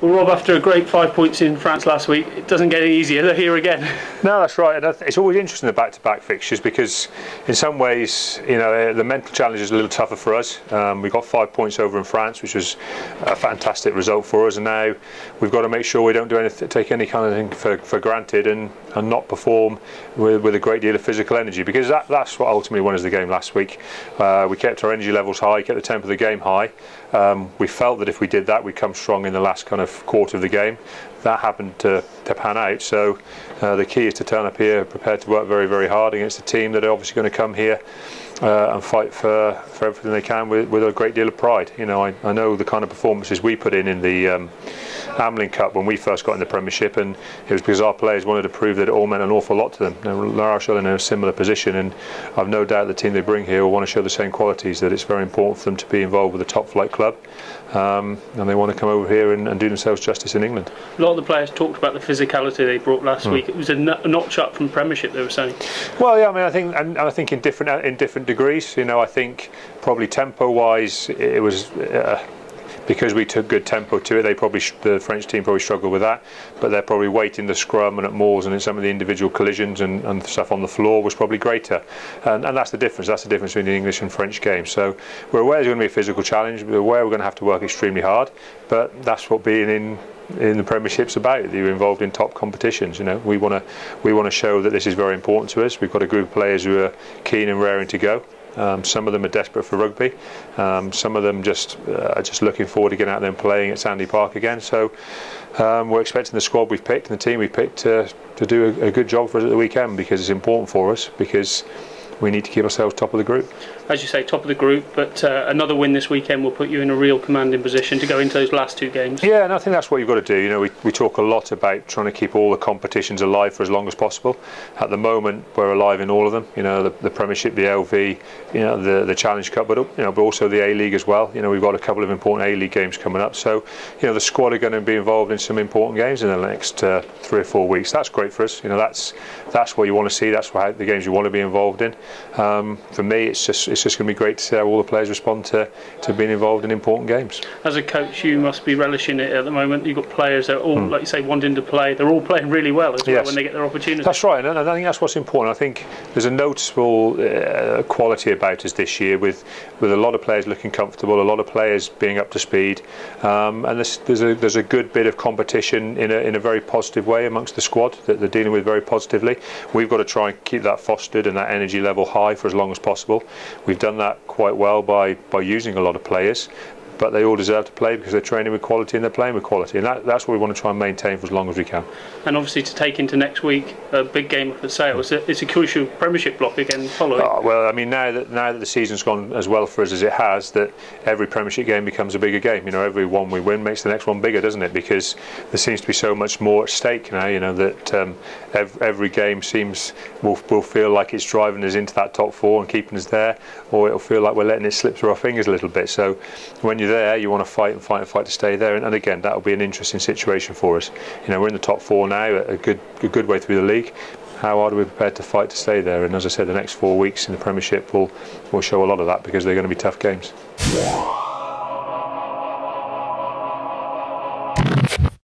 Well, Rob, after a great five points in France last week, it doesn't get any easier. They're here again. No, that's right. And it's always interesting the back-to-back fixtures because, in some ways, you know, the mental challenge is a little tougher for us. Um, we got five points over in France, which was a fantastic result for us, and now we've got to make sure we don't do anything, take any kind of thing for, for granted, and, and not perform with, with a great deal of physical energy because that, that's what ultimately won us the game last week. Uh, we kept our energy levels high, kept the tempo of the game high. Um, we felt that if we did that, we'd come strong in the last kind of quarter of the game. That happened to, to pan out. So uh, the key is to turn up here prepared to work very, very hard against a team that are obviously going to come here uh, and fight for, for everything they can with, with a great deal of pride. You know, I, I know the kind of performances we put in in the um, Amlin Cup when we first got in the Premiership, and it was because our players wanted to prove that it all meant an awful lot to them. Now, La Rochelle in a similar position, and I've no doubt the team they bring here will want to show the same qualities. That it's very important for them to be involved with a top flight club, um, and they want to come over here and, and, do themselves justice in England. A lot of the players talked about the physicality they brought last mm. week. It was a notch up from Premiership. They were saying. Well, yeah, I mean, I think, and I think in different in different degrees. You know, I think probably tempo-wise, it was. Uh, because we took good tempo to it, they probably the French team probably struggled with that. But they're probably weight in the scrum and at mauls and in some of the individual collisions and, and stuff on the floor was probably greater. And, and that's the difference. That's the difference between the English and French game. So we're aware there's going to be a physical challenge. We're aware we're going to have to work extremely hard. But that's what being in in the Premiership's about. You're involved in top competitions. You know, we want to we want to show that this is very important to us. We've got a group of players who are keen and raring to go. Um, some of them are desperate for rugby. Um, some of them just uh, are just looking forward to getting out there and playing at Sandy Park again. So um, we're expecting the squad we've picked and the team we've picked to, to do a, a good job for us at the weekend because it's important for us because we need to keep ourselves top of the group. As you say, top of the group, but uh, another win this weekend will put you in a real commanding position to go into those last two games. Yeah, and I think that's what you've got to do. You know, we, we talk a lot about trying to keep all the competitions alive for as long as possible. At the moment, we're alive in all of them. You know, the, the Premiership, the LV, you know, the the Challenge Cup, but you know, but also the A League as well. You know, we've got a couple of important A League games coming up. So, you know, the squad are going to be involved in some important games in the next uh, three or four weeks. That's great for us. You know, that's that's what you want to see. That's what the games you want to be involved in. Um, for me, it's just it's just going to be great to see how all the players respond to, to being involved in important games. As a coach, you must be relishing it at the moment. You've got players that are all, hmm. like you say, wanting to play. They're all playing really well as well yes. when they get their opportunity. That's right, and I think that's what's important. I think there's a noticeable uh, quality about us this year with with a lot of players looking comfortable, a lot of players being up to speed, um, and there's, there's a there's a good bit of competition in a in a very positive way amongst the squad that they're dealing with very positively. We've got to try and keep that fostered and that energy level high for as long as possible. We've done that quite well by by using a lot of players but they all deserve to play because they're training with quality and they're playing with quality, and that, that's what we want to try and maintain for as long as we can. And obviously, to take into next week a big game for Sale, it's a, it's a crucial Premiership block again following. Oh, well, I mean, now that now that the season's gone as well for us as it has, that every Premiership game becomes a bigger game. You know, every one we win makes the next one bigger, doesn't it? Because there seems to be so much more at stake now. You know that um, every, every game seems will will feel like it's driving us into that top four and keeping us there, or it'll feel like we're letting it slip through our fingers a little bit. So when you're there, you want to fight and fight and fight to stay there. And, and again, that'll be an interesting situation for us. You know, we're in the top four now, a good a good way through the league. How hard are we prepared to fight to stay there? And as I said, the next four weeks in the Premiership will will show a lot of that because they're going to be tough games.